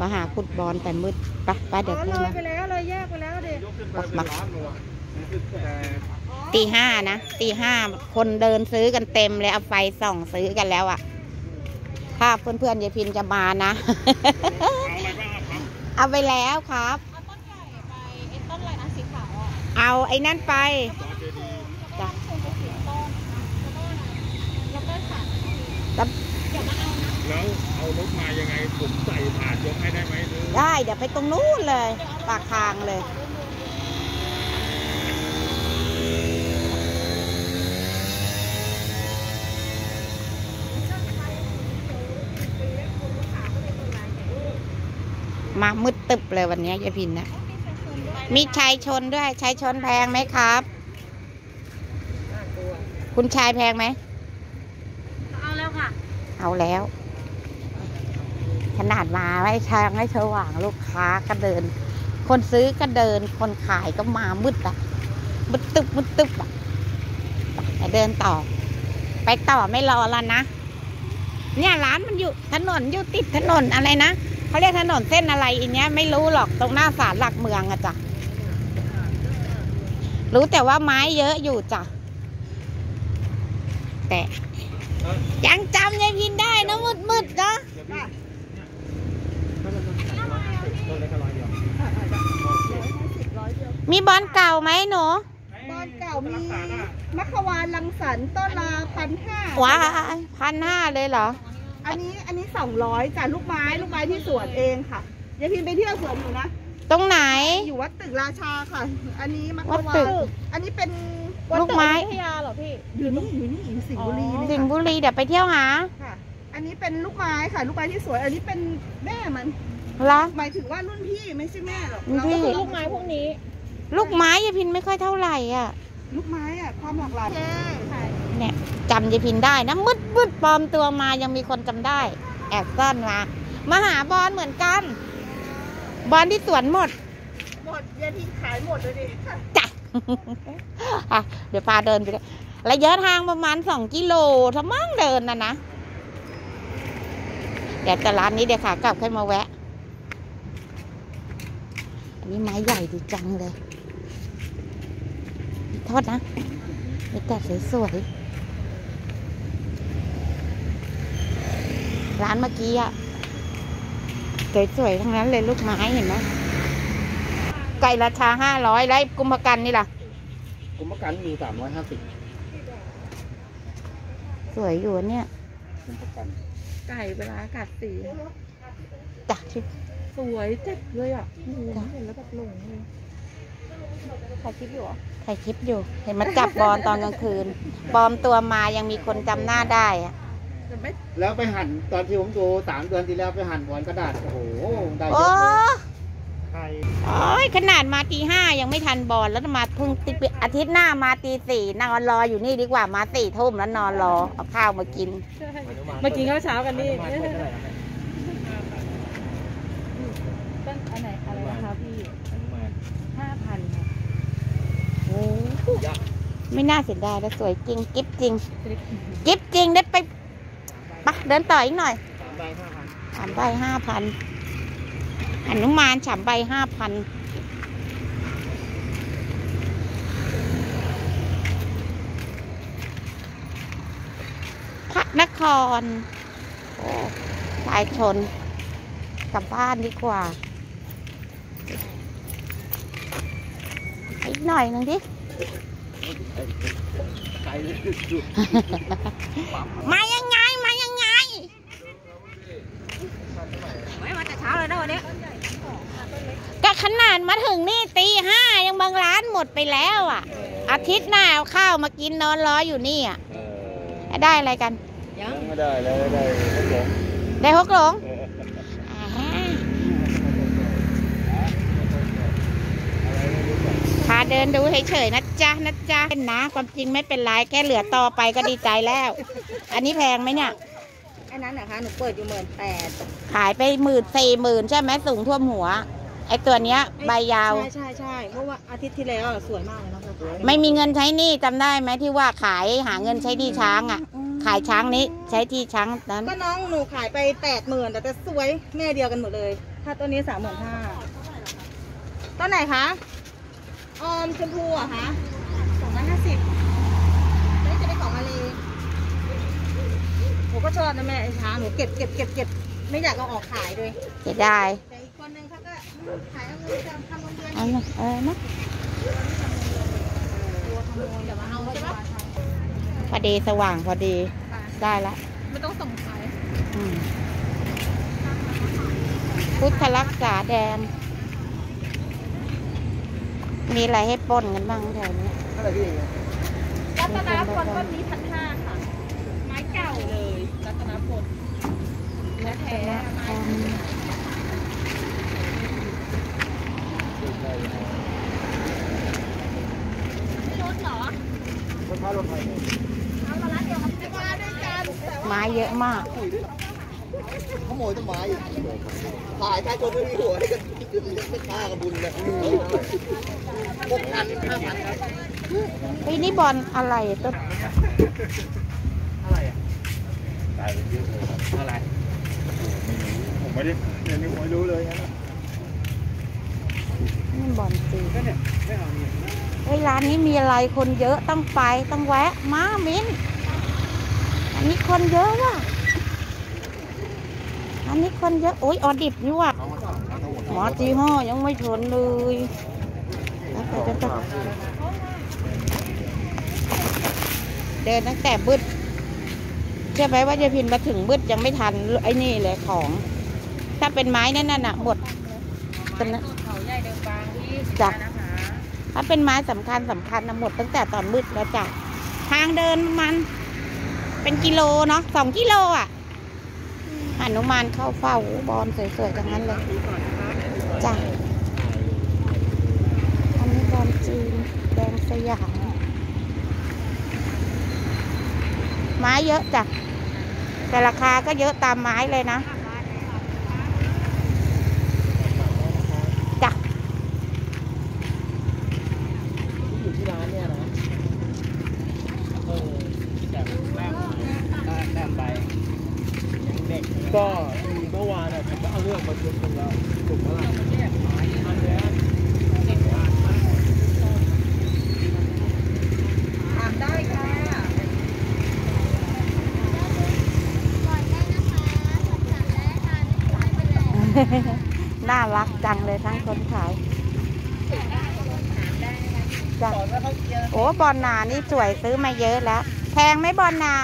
มาหาขุดบอลแต่มืดไปไปเดี๋ยวอ๋อขึ้นเลยมาไปแล้วเลยแยกไปแล้วเด็กยกขึ้นไปเป็นล้านเลยว่ะแต่ตีห้านะตีห้าคนเดินซื้อกันเต็มเลยเอาไฟส่องซื้อกันแล้วอะถ้าเพื่อนๆยายพินจะมานะ เอาอะไรบ้างครับเอาไปแล้วครับเอาต้นใหญ่ไปไอ้ต้นอะไรนะสีขาวอะเอาไอ้นั่นไปจอเจดีย์จ้ะคงจะสีต้นแล้ว ก็แล้วก็สันแล้วอย่ามาเอานะแล้วเอารถมายังไงผมใส่ถาดยกให้ได้ไหมหรือได้ เดี๋ยวไปตรงนู้นเลย ปากทางเลยมามืดตึบเลยวันนี้ยายพินนะ มีชายชนด้วยชายชนแพงไหมครับ คุณชายแพงไหม เอาแล้วค่ะ เอาแล้ว ขนาดมาไม่ทางให้สว่างลูกค้าก็เดิน คนซื้อก็เดิน คนขายก็มามืดอะมืดตึบมืดตึบอะเดินต่อ ไปต่อไม่รอแล้วนะ เนี่ยร้านมันอยู่ถนนอยู่ติดถนนอะไรนะเขาเรียกถนนเส้นอะไรอีเนี้ยไม่รู้หรอกตรงหน้าศาลหลักเมืองอะจ้ะรู้แต่ว่าไม้เยอะอยู่จ้ะแต่ยังจำยายพินได้นะมืดมืดๆนะ ต้นเล็กก็ร้อยเดียว มีบอลเก่าไหมหนูบ้านเก่ามีมัคควานลังสรรค์ต้นละพันห้าว้าพันห้าเลยเหรอ อันนี้อันนี้สองร้อยจ้ะลูกไม้ลูกไม้ที่สวนเองค่ะยายพินไปเที่ยวสวนอยู่นะ ตรงไหน อยู่วัดตึกราชาค่ะ อันนี้มัคควัดวาตึนกอันนี้เป็นลูกไม้วัดตึวิทยาเหรอพี่ อยู่นี่อยู่นี่อยู่สิงห์บุรีนี่สิงห์บุรีเดี๋ยวไปเที่ยวหาค่ะ อันนี้เป็นลูกไม้ค่ะ ลูกไม้ที่สวย อันนี้เป็นแม่มันเหรอหมายถึงว่ารุ่นพี่ไม่ใช่แม่หรอกรุ่นพี่เราก็คือลูกไม้พวกนี้ ลูกไม้ยายพินไม่ค่อยเท่าไหร่อะ ลูกไม้อะความหลากหลายใช่ค่ะเนี่ยจำยายพินได้นะมืดมืดปลอมตัวมายังมีคนจำได้ แอบซ่อนมามาหาบอลเหมือนกัน บอลที่สวนหมด หมดยายพินขายหมดเลยดิจ้ะอะเดี๋ยวพาเดินไปเลยระยะทางประมาณสองกิโลถ้ามั่งเดินนะนะเดี๋ยวแต่ร้านนี้เดี๋ยวขากลับค่อยมาแวะ อันนี้ไม้ใหญ่ดีจังเลย โทษนะมีแต่สวยๆ ร้านเมื่อกี้อะสวยๆ ทั้งนั้นเลยลูกไม้เห็นไหมไก่ราคาห้าร้อยแล้วไอ้กุมภกันนี่ล่ะกรมประกันมีสามร้อยห้าสิบสวยอยู่เนี่ยกรมประกัน ไก่เวลาอากาศสีจ้ะที่สวยเจ็ดเลยอะโอ้โหเห็นแล้วแบบหลงเลย ขอคิดอยู่เหรอถ่ายคลิปอยู่ เห็นมันจับบอลตอนกลางคืนปลอมตัวมายังมีคนจำหน้าได้อะจะไม่แล้วไปหั่นตอนที่ผมดูสามเดือนที่แล้วไปหั่นบอลกระดาษโอ้โหได้เยโอ้อะเลยใครโอ้ยขนาดมาตีห้ายังไม่ทันบอลแล้วมาเพิ่งติอาทิตย์หน้ามาตีสี่นอนรออยู่นี่ดีกว่ามาสี่ทุ่มแล้วนอนรอเอาข้าวมากิน มากินข้าวเช้ากันนี่มาเปิดเท่าไหร่ครับต้นอันไหนอะไรนะคะพี่ อนุมาน ห้าพันค่ะ โอ้ ไม่น่าเสียดายแล้วสวยจริง กิฟจริง กิฟจริงได้ไปไปเดินต่ออีกหน่อยสามใบห้าพันฉันอนุมานฉามใบห้าพันพระนคร โอ้ชายชน กลับบ้านดีกว่า อีกหน่อยหนึ่งดิไกลเลยดูมายังไง มายังไง ไม่มาแต่เช้าเลยนะวันนี้ก็ขนาดมาถึงนี่ตีห้ายังบางร้านหมดไปแล้วอะ อาทิตย์หน้าเอาข้าวมากินนอนรออยู่นี่อะเออได้อะไรกัน ยังไม่ได้เลยได้ไม่หลงได้ฮกหลง เออ อ่า พาเดินดูเฉยๆนะจ๊ะนะจ๊ะเป็นนะ ความจริงไม่เป็นไรแค่เหลือต่อไปก็ดีใจแล้ว อันนี้แพงไหมเนี่ยอันนั้นนะคะหนูเปิดอยู่หมื่นแปดขายไปหมื่นสี่หมื่นใช่ไหมสูงท่วมหัว ไอตัวเนี้ย ใบยาว ใช่ใช่ใช่เพราะว่าอาทิตย์ที่แล้วอะสวยมากเลยเนาะไม่มีเงินใช้หนี้จำได้ไหมที่ว่าขายหาเงินใช้หนี้ช้างอะ ขายช้างนี้ใช้ที่ช้างนั้น ก็น้องหนูขายไปแปดหมื่นแต่แต่สวยแม่เดียวกันหมดเลย ถ้าตัวนี้สามหมื่นห้าต้นไหนคะ ออมชมพูเหรอะคะสองร้อยห้าสิบนี่จะเป็นของมาเลยหนูก็ชอบนะแม่ไอ้ช้างหนูเก็บเก็บเก็บเก็บไม่อยากเอาออกขายเลยเสียดายแต่อีกคนนึงเขาก็อืมขายเอาเงินจะทำโรงเรียนเอันนั้นเออนะตัวขโมยอย่ามาเอาใช่ปะพอดีสว่างพอดีได้ละไม่ต้องส่งขายอืมพุทธรักษาแดน มีอะไรให้ปล้นกันบ้างแถวนี้เท่าไหร่พี่รัตนพลต้นนี้พันห้าค่ะ ไม้เก่าเลยรัตนพลเนื้อแท้ไม้อืมไม่ลดเหรอรถค้ารถไฟเอามาร้านเดียวกับพี่ว่าด้วยกันแต่ว่าไม้เยอะมาก ขโมยต้นไม้ขายใช้คนไม่มีหัวให้กันไม่ฆ่ากับบุญเลยพวกกันห้าพันครับเฮ้ยนี่บอลอะไรต้นอะไรอะตายเยอะเลยอะไรผมไม่ได้เรียนนี่ผมไม่รู้เลยนะนี่บอลจีนก็เนี่ยไม่เอาเนี่ยเฮ้ยร้านนี้มีอะไรคนเยอะต้องไปต้องแวะมามิ้นอันนี้คนเยอะว่ะ อันนี้คนเยอะโอ้ยออดิบนี่ว่ะเอาหมอจีห้อยังไม่ชนเลยเดินตั้งแต่บึดเชื่อไหมว่าจะพินมาถึงบึดยังไม่ทันไอ้นี่เลยของ ถ้าเป็นไม้นั่นน่ะหมดตอนนั้นเขาใหญ่เดิมบางที่จ้ะนะคะถ้าเป็นไม้สำคัญสำคัญนะหมดตั้งแต่ตอนมืดแล้วจ้ะทางเดินมัน เป็นกิโลเนาะสองกิโลอะ หนุมานเข้าเฝ้าบอลสวยๆทั้งนั้นเลยจ้ะอันนี้บอลจีนแดงสยามไม้เยอะจ้ะแต่ราคาก็เยอะตามไม้เลยนะจ้ะ อยู่ที่ร้านเนี่ยนะเออแต่แต้มแต้มใบยังเด็ก ก็เมื่อวานอะผมก็เอาเรื่องมาชวนกันแล้วถูกไหมล่ะอันเนี้ย ถามได้ค่ะ น่ารักจังเลยทั้งคนขาย จ้ะโอ้บอลนานี่สวยซื้อมาเยอะแล้ว แพงไหมบอลนา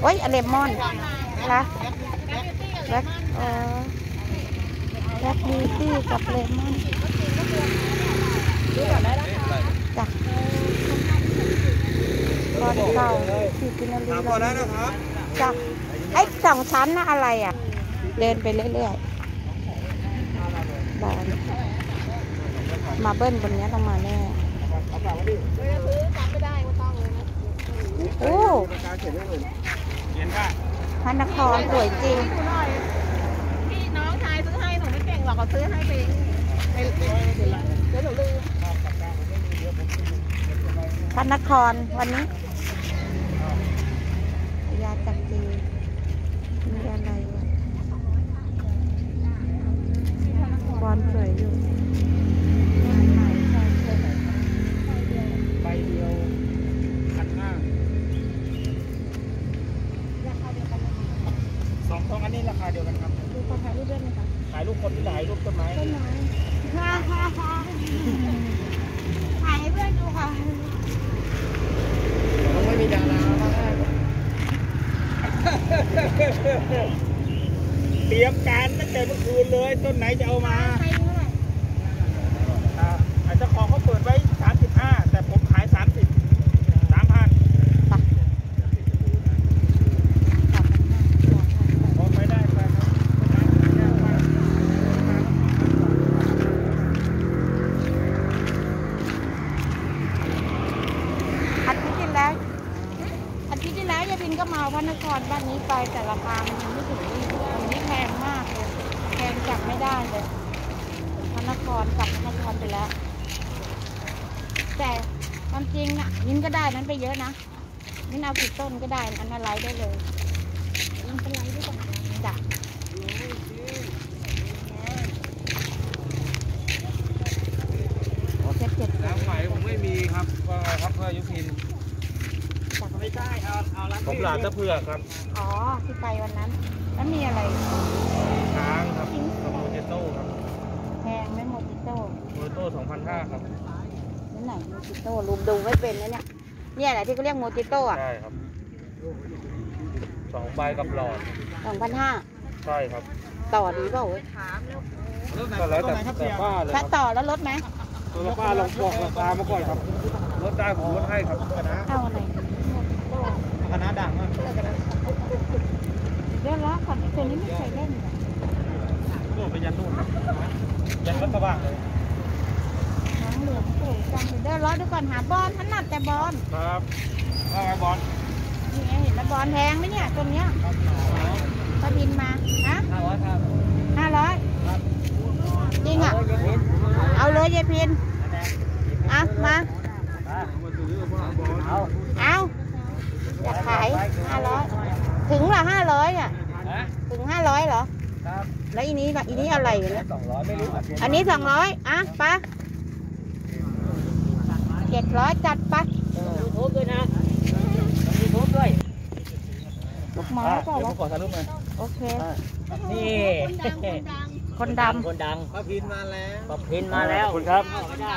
โอ้ยเลมอนละแล็กเออแล็กบิวตี้กับเลมอนจ้ะบอลเก่าที่กินอะไรถามพอได้นะครับจ้ะไอ้สองชั้นน่ะอะไรอะ เดินไปเรื่อยๆบอล มาเบิ้ลบนนี้ต้องมาแน่ซื้อจำไม่ได้ว่าต้องเลยนะโอ้ราคาเขียนไว้เลยเย็นป่ะพระนครสวยจริงพี่น้องชายซื้อให้หนูไม่เก่งหรอกเขาซื้อให้เองไอ้เดี๋ยวหนูลืมพระนครวันนี้ยาจักรีมีอะไรบอลสวยอยู่งานไหนใช่ใช่ ใบเดียวพันห้า สองสองอันนี้ราคาเดียวกันครับดูขอถ่ายรูปด้วยไหมคะถ่ายรูปคนที่ถ่ายรูปต้นไม้ต้นไม้ฮ่าฮ่าฮ่าถ่ายให้เพื่อนดูค่ะต้องไม่มีดาราบ้างเตรียมการตั้งแต่เมื่อคืนเลย ต้นไหนจะเอามา ไปแต่ราคามันยังไม่ถึงนี่มันนี่แพงมากเลยแพงจับไม่ได้เลยพระนครกลับพระนครไปแล้ว แต่ความจริงอะยิ้นก็ได้นั้นไปเยอะนะยิ้นเอาผิดต้นก็ได้อันนั้นไล่ได้เลยมันเป็นไรด้วยกันจ้ะเจ็ดเจ็ดแล้วไหมผมไม่มีครับก็ครับเพื่อยุพิน จ้ะหลานตะเพือกครับ อ๋อที่ไปวันนั้น แล้วมีอะไรช้างครับกับโมเจโต้ครับแพงไหมโมจิโต้โมเจโต้2,500ครับนั่นไหนโมจิโต้รูมดูไม่เป็นนะเนี่ย เนี่ยแหละที่เขาเรียกโมจิโต้อะใช่ครับสองใบกับหลอดสองพันห้าใช่ครับ ต่อดีเปล่าเว้ยก็แล้วแต่แต่ป้าเลยคถ้ารับต่อแล้วลดไหมตัวป้าลองบอกราคามาก่อนครับลดได้ผมลดให้ครับคณะเอาอะไร คณะดังมากเดี๋ยวล้อก่อนตัวนี้ไม่เคยเล่นเลยดูไปยันนู่นยันรถกระบะเลยหางเหลืองสวยจังเลยเดี๋ยวล้อดูก่อนหาบอลถนัดแต่บอลครับว่าไงบอลนี่ไงเห็นแล้วบอลแพงไหมเนี่ยตัวเนี้ยปลาบินมาฮะห้าร้อยครับห้าร้อยจริงอะเอาเลยยายพินอะมาเอาาอยากขายห้าร้อยถึงเหรอห้าร้อยอะถึงห้าร้อยเหรอครับแล้วอีนี้ล่ะอีนี้อะไรอยู่เนี่ยสองร้อยไม่รู้อะอันนี้สองร้อยอะไปะเจ็ดร้อยจัดไปะยูทูบด้วยนะยูทูบด้วยลูกหมาเปล่าเดี๋ยวผวะมขอถ่ายรูปหน่อยโอเคนี่คนดำคนดังป้าพินมาแล้วป้าพินมาแล้วขอบคุณครับ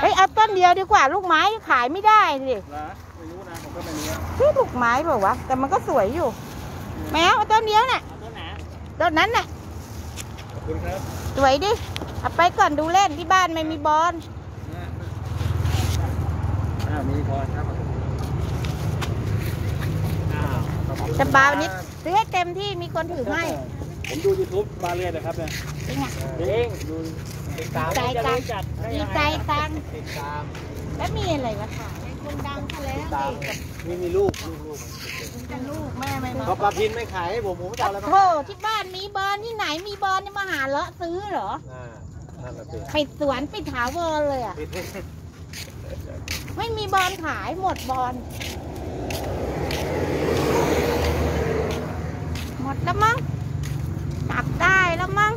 เฮ้ยเอาต้นเดียวดีกว่าลูกไม้ขายไม่ได้สิ นะไม่รู้นะผมก็ไม่รู้นะชื่อลูกไม้เปล่าวะ แต่มันก็สวยอยู่ แมวเอาต้นเดียวน่ะต้นไหนต้นนั้นน่ะ ขอบคุณครับสวยดิ เอาไปก่อนดูเล่นที่บ้านไม่มีบอลอ่ามีพอครับอ้าวแต่บาวันนี้ซื้อให้เต็มที่มีคนถือให้ผมดู YouTube มาเรียนนะครับเนี่ยจริงอะ จริงดูติดตามใจจะตังรู้จักได้ดียังใจไงตังติดตาม แล้วมีอะไรวะขาย คนดังซะแล้วติดตามนี่มีลูกลูกลูกเป็นลูกแม่ไม่มาพอป้าพินไม่ขายให้ผมผมจะเอาอะไรมาโธ่ที่บ้านมีบอลที่ไหนมีบอลจะมาหาเลาะซื้อเหรออ่านั่นแหละสิปิดสวนปิดถาวรเลยอะปิดให้ไม่มีบอลขายหมดบอลหมดแล้วมั้งจับได้แล้วมั้ง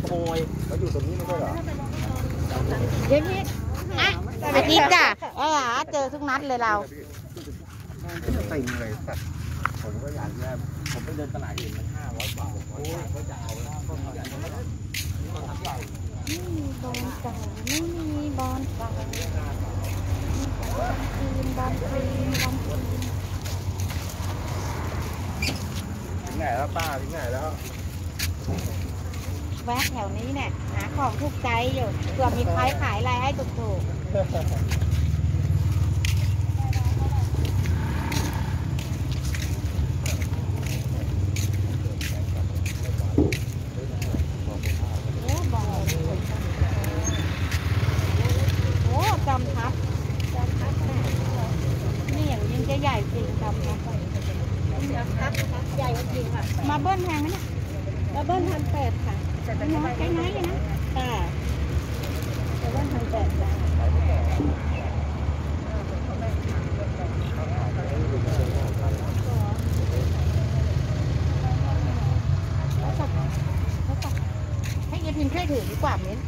ขโมยเขาอยู่ตรงนี้ไม่ใช่เหรอเดี๋ยวนี้ อะอาทิตย์จ้ะเออเจอทุกนัดเลยเราติ่งเลยสัตว์ผมก็อยากแย่ผมไปเดินตลาดอื่นมันห้าร้อยกว่าผมโอ้ยก็จะเอาแล้วต้นใหญ่ไม่ไม่มีบอลเก่าไม่มีบอลเก่าบอลคืนบอลคืนบอลคืนถึงไหนแล้วป้าถึงไหนแล้ว แวะแถวนี้เนี่ยหาของถูกใจอยู่เผื่อมีใครขายอะไรให้ถูกๆโอ้บองโอ้จอมทัพจอมทัพแม่นี่อย่างยิ่งจะใหญ่จริงจอมทัพอะจอมทัพใหญ่จริงอะมาเบิ้ลแพงไหมเนี่ยดับเบิ้ลพันแปดค่ะ แต่น้อยใช้น้อยอยู่นะค่ะดับเบิ้ลพันแปดจ้ะให้ยายพิมช่วยถือดีกว่ามิ้น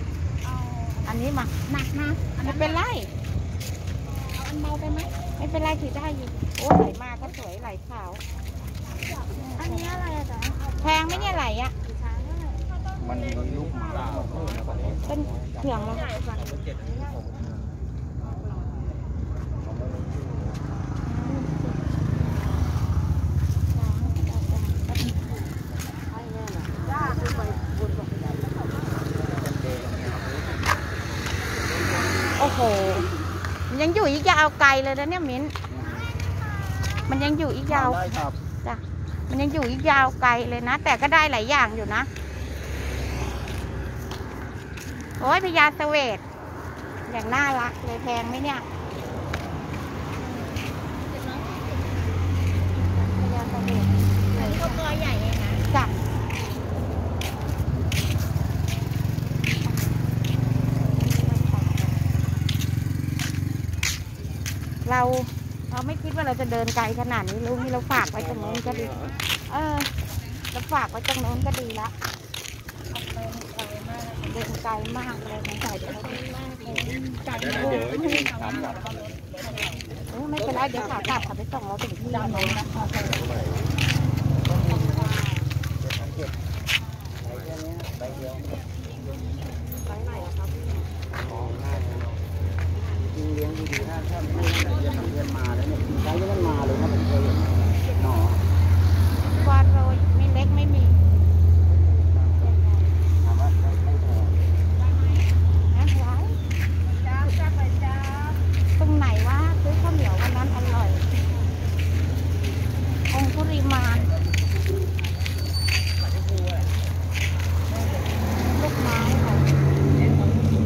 อันนี้มาหนักนะไม่เป็นไรเอาอันเบาไปไหมไม่เป็นไรถือได้อยู่โอ้ไหลมาก็สวยไหลขาว อันนี้อะไรอะจ๊ะแพงไหมเนี่ยไหลอะ มันมีลูกหมาเป็นเขื่องเลยโอ้โหมันยังอยู่อีกยาวไกลเลยนะเนี่ยมิ้น มันยังอยู่อีกยาว ได้ครับ จ้ะ มันยังอยู่อีกยาวไกลเลยนะ แต่ก็ได้หลายอย่างอยู่นะ โอ้ยพญาเสวตอย่างน่ารักเลยแพงไหมเนี่ยพญาเสวตอันนี้ก็ตัวใหญ่เองนะจ้ะเราเราไม่คิดว่าเราจะเดินไกลขนาดนี้ลูกนี่เราฝากไว้ตรงนู้นก็ดี เออ เราฝากไว้ตรงนู้นก็ดีละ เดินไกลมากเลยสงสัยเดี๋ยวเขามากเลยไกลมากเดี๋ยวจะถามกลับเออไม่เป็นไรเดี๋ยวขากลับขับไปส่งเราถึงที่เลยเลี้ยงดีๆถ้าถ้าไม่ได้เรียนเรียนมาแล้วเนี่ยใช้ก็มันมาเลยนะผมเคยเห็นหนอ วานโรยไม่เล็กไม่มี ถามว่าไม่ไม่พอ นะร้ายตรงไหนวะซื้อข้าวเหนียววันนั้นอร่อย องคุริมานลูกไม้ค่ะ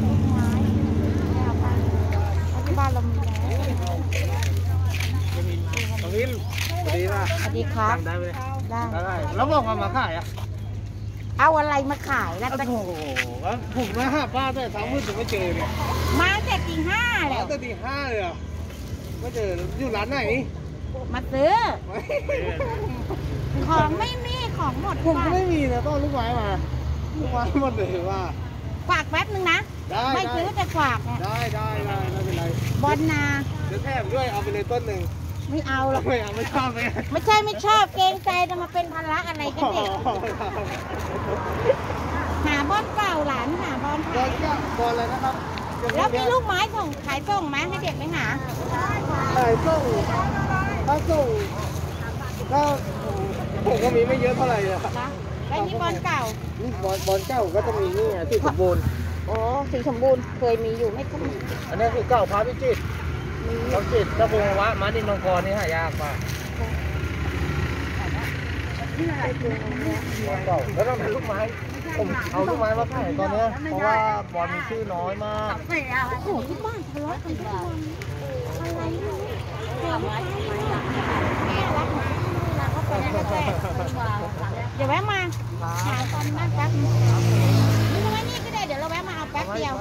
ลูกไม้ไม่เอาไปเอาที่บ้านเรามีแล้ว ตรงนี้ดีป่ะ สวัสดีครับ ได้ไหม ได้ ได้ แล้วบอกว่ามาขายอะเอาอะไรมาขายแล้วโอ้จะโหผมมาหาป้าแต่เช้ามืดถึงไม่เจอเนี่ยมาแต่ตีห้าแล้วตั้งตีห้าเลยอะไม่เจออยู่ร้านไหน มาซื้อ ของไม่มีของหมดผมก็ไม่มีนะต้องเอาลูกไม้มาลูกไม้หมดเลยว่าฝากแป๊บนึงนะได้ไม่ได้ซื้อแต่ฝากเนี่ยได้ได้ได้ไม่เป็นไรบอลนาเดี๋ยวแถมด้วยเอาไปเลยต้นหนึ่ง ไม่เอาหรอกไม่เอาไม่ชอบไปไม่ใช่ไม่ชอบเกรงใจจะมาเป็นภาระอะไรกันเด็กหาบอลเปล่าหลานหาบอลบอลก็บอลอะไรนะครับ แล้วมีลูกไม้ส่งขายส่งไหมให้เด็กไปหาขายส่งถ้าส่งก็ผมก็มีไม่เยอะเท่าไหร่อะนะแล้วนี่บอลเก่านี่บอลบอลเก่าก็จะมีนี่ไงที่สมบูรณ์โอ้สีสมบูรณ์เคยมีอยู่ไม่ก็มีอันนี้คือเก่าพระพิจิตร พระพิจิตรถ้าพงวะมาดินมังกรนี่หายากมากเก่าแล้วต้องเป็นลูกไม้ผมเอาลูกไม้มาขายตอนนี้เพราะว่าบอลมีชื่อน้อยมากโอ้โหที่บ้านทะเลาะกันทุกวันอะไรไม่รู้แม่รักแม่รักเขาไปแม่แม่เดี๋ยวแวะมาหาตอนนั่นแป๊บนึงนี่ตรงนี้ก็ได้เดี๋ยวเราแวะมาเอาแป๊บเดียว